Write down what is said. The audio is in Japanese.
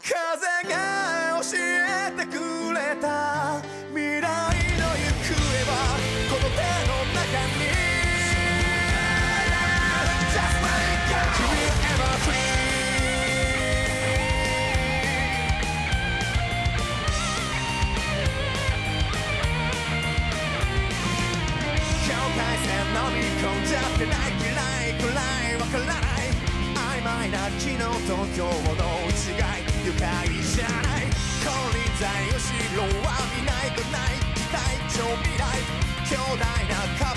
風が教えてくれた未来の行方はこの手の中に。Just like a ever free 境界線飲み込んじゃってない嫌いのと今日の違い愉快じゃない。金輪際後ろは見ないくない。期待超未来強大な顔